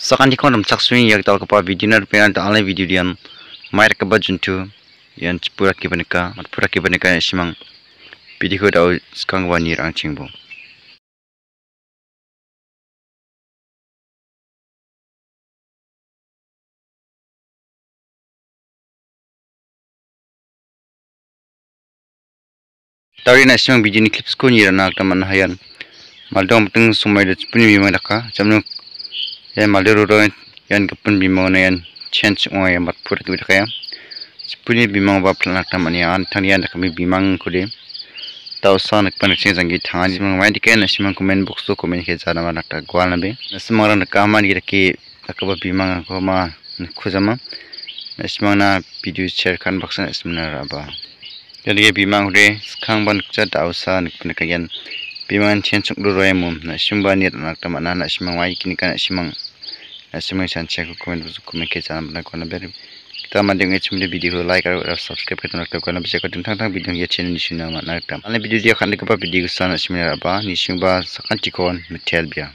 sakan dikon ram chak swing yak dal kapa video nar pe an alai video dian mair ka bajuntu yan pura ki banika mat pura ki banika simang. Ko dau skang wani rang chingbo Tari na simang video ni clips ko ni rana akta man hayan maldong teng sumai de puni mi ma daka jamnu yan malde ro yan kapun bimang na yan change o yan mat pura ki daka yan puni bimang ba plan ta mani an thani yan kami bimang de tau sa nak pan chen jangi thang ji mang mai dikai na simang comment box to comment ke jana ma nakta gwal na be simang ran ka man gi ki akaba bimang ko ma khujama simang na video share kan box na simang ra ba jadi bimang re khang ban cha tau sa nak pan ka yan biman chen chuk ru roi mum na shimba ni na ta mana na shimang wai kini kana shimang na shimang chan che ko comment bu comment ke chan na ko na ber kita ma deng chim de video. Like ar subscribe ke na ko na bi ko ding thang thang video ye chen ni shina ma na ta ale video dia khan de ko video sa na shimang ba ni shimba sakan ti kon metel bia